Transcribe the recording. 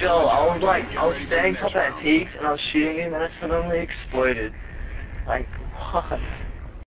Joe, I was like, I was staying up at that and I was shooting him and it suddenly exploded. Like, what?